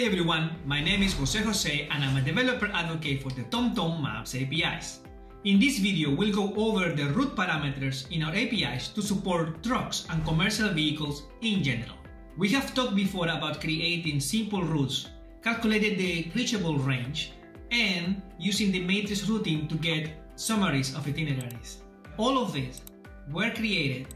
Hey everyone, my name is Jose Jose and I'm a developer advocate for the TomTom Maps APIs. In this video, we'll go over the route parameters in our APIs to support trucks and commercial vehicles in general. We have talked before about creating simple routes, calculated the reachable range, and using the matrix routing to get summaries of itineraries. All of these were created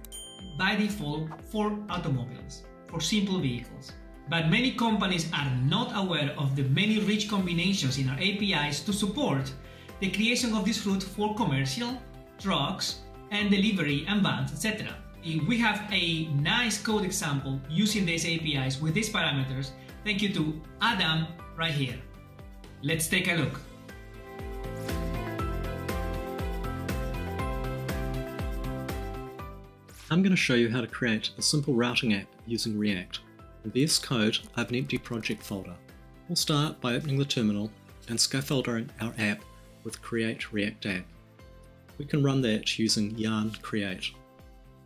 by default for automobiles, for simple vehicles. But many companies are not aware of the many rich combinations in our APIs to support the creation of this route for commercial, trucks, and delivery and etc. We have a nice code example using these APIs with these parameters. Thank you to Adam right here. Let's take a look. I'm going to show you how to create a simple routing app using React. In VS Code, I have an empty project folder. We'll start by opening the terminal and scaffolding our app with create react app. We can run that using yarn create.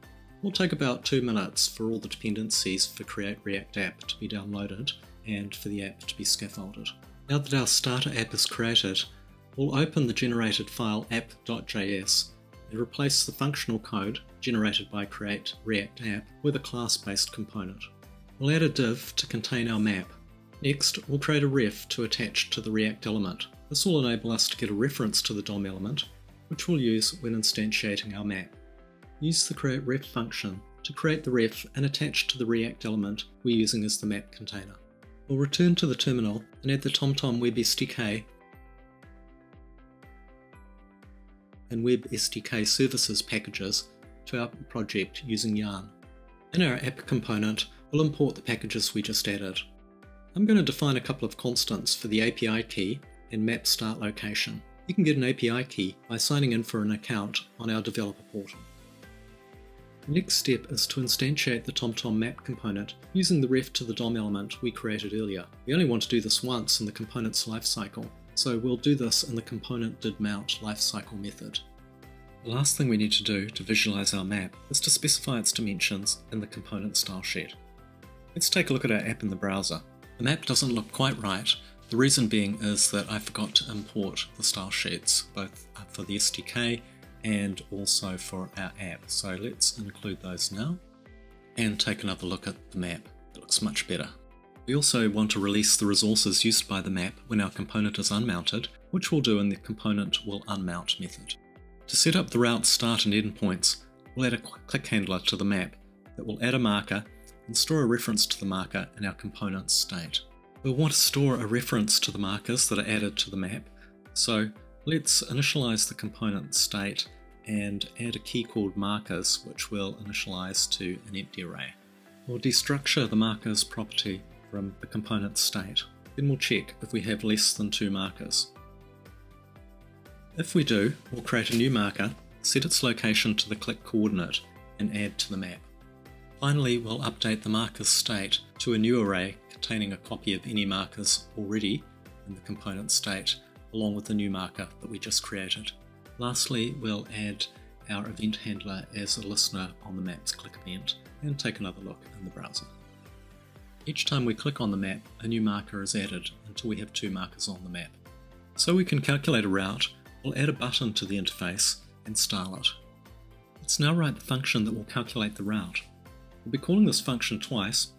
It will take about two minutes for all the dependencies for create react app to be downloaded and for the app to be scaffolded. Now that our starter app is created, we'll open the generated file app.js and replace the functional code generated by create react app with a class-based component. We'll add a div to contain our map. Next, we'll create a ref to attach to the React element. This will enable us to get a reference to the DOM element, which we'll use when instantiating our map. Use the create ref function to create the ref and attach to the React element we're using as the map container. We'll return to the terminal and add the TomTom Web SDK and Web SDK services packages to our project using Yarn. In our app component, we'll import the packages we just added. I'm going to define a couple of constants for the API key and map start location. You can get an API key by signing in for an account on our developer portal. The next step is to instantiate the TomTom map component using the ref to the DOM element we created earlier. We only want to do this once in the component's lifecycle, so we'll do this in the component did mount lifecycle method. The last thing we need to do to visualize our map is to specify its dimensions in the component style sheet. Let's take a look at our app in the browser. The map doesn't look quite right. The reason being is that I forgot to import the style sheets, both uh, for the SDK and also for our app. So let's include those now and take another look at the map. It looks much better. We also want to release the resources used by the map when our component is unmounted, which we'll do in the component will unmount method. To set up the route start and end points, we'll add a click handler to the map that will add a marker and store a reference to the marker in our component state. We'll want to store a reference to the markers that are added to the map, so let's initialize the component state and add a key called markers which will initialize to an empty array. We'll destructure the markers property from the component state. Then we'll check if we have less than two markers. If we do, we'll create a new marker, set its location to the click coordinate, and add to the map. Finally, we'll update the marker's state to a new array containing a copy of any markers already in the component state, along with the new marker that we just created. Lastly, we'll add our event handler as a listener on the map's click event and take another look in the browser. Each time we click on the map, a new marker is added until we have two markers on the map. So we can calculate a route, we'll add a button to the interface and style it. Let's now write the function that will calculate the route. We'll be calling this function twice,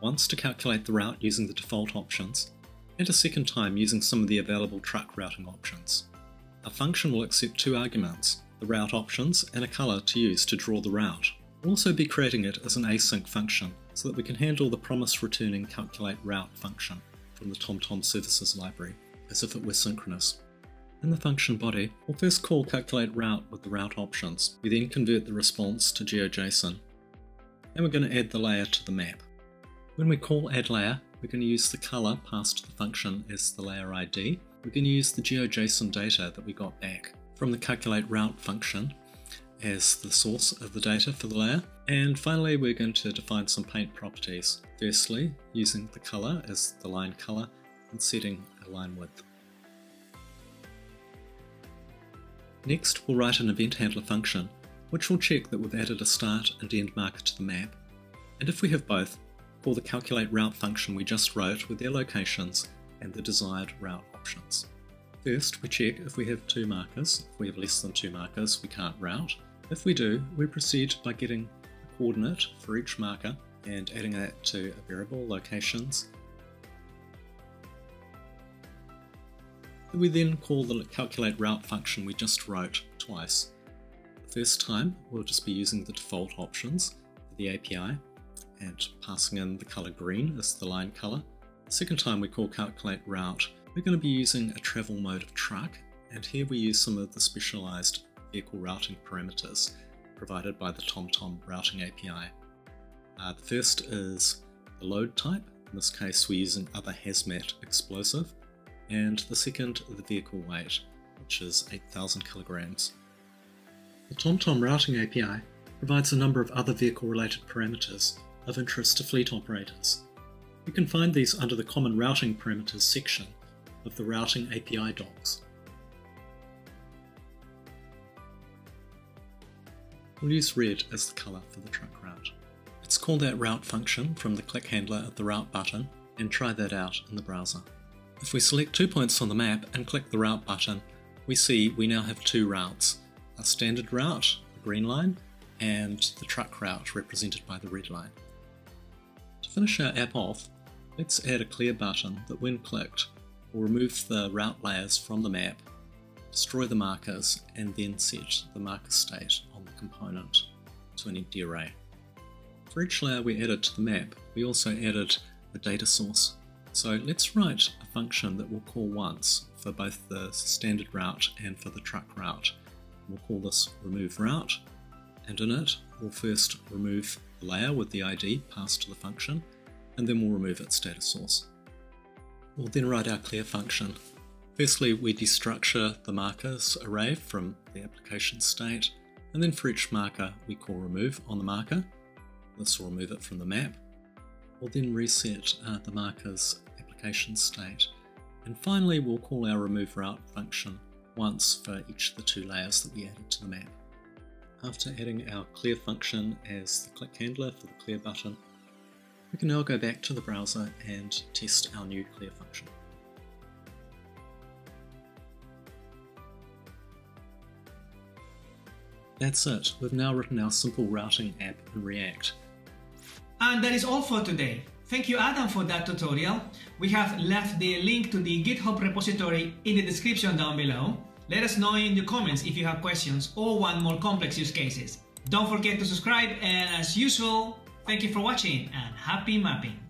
once to calculate the route using the default options, and a second time using some of the available truck routing options. A function will accept two arguments, the route options and a colour to use to draw the route. We'll also be creating it as an async function so that we can handle the promise returning calculate route function from the TomTom services library as if it were synchronous. In the function body, we'll first call calculate route with the route options. We then convert the response to GeoJSON and we're going to add the layer to the map. When we call add layer, we're going to use the color passed to the function as the layer ID. We're going to use the GeoJSON data that we got back from the calculate route function as the source of the data for the layer. And finally, we're going to define some paint properties. Firstly, using the color as the line color and setting a line width. Next, we'll write an event handler function which will check that we've added a start and end marker to the map, and if we have both, call the calculate route function we just wrote with their locations and the desired route options. First, we check if we have two markers. If we have less than two markers, we can't route. If we do, we proceed by getting a coordinate for each marker and adding that to a variable, locations. We then call the calculate route function we just wrote twice. The first time, we'll just be using the default options for the API and passing in the color green as the line color. The second time we call calculate route, we're going to be using a travel mode of truck, and here we use some of the specialized vehicle routing parameters provided by the TomTom routing API. Uh, the first is the load type, in this case we're using other hazmat explosive, and the second the vehicle weight, which is 8,000 kilograms. The TomTom routing API provides a number of other vehicle related parameters of interest to fleet operators. You can find these under the Common Routing Parameters section of the Routing API docs. We'll use red as the colour for the truck route. Let's call that route function from the click handler at the route button and try that out in the browser. If we select two points on the map and click the route button, we see we now have two routes, a standard route, the green line, and the truck route represented by the red line. To finish our app off, let's add a clear button that when clicked will remove the route layers from the map, destroy the markers, and then set the marker state on the component to an empty array. For each layer we added to the map, we also added a data source. So let's write a function that will call once for both the standard route and for the truck route. We'll call this remove route, and in it we'll first remove the layer with the ID passed to the function, and then we'll remove its data source. We'll then write our clear function. Firstly, we destructure the markers array from the application state, and then for each marker we call remove on the marker. This will remove it from the map. We'll then reset uh, the marker's application state. And finally, we'll call our remove route function once for each of the two layers that we added to the map. After adding our clear function as the click handler for the clear button, we can now go back to the browser and test our new clear function. That's it, we've now written our simple routing app in React. And that is all for today. Thank you Adam for that tutorial. We have left the link to the GitHub repository in the description down below. Let us know in the comments if you have questions or want more complex use cases. Don't forget to subscribe and as usual, thank you for watching and happy mapping!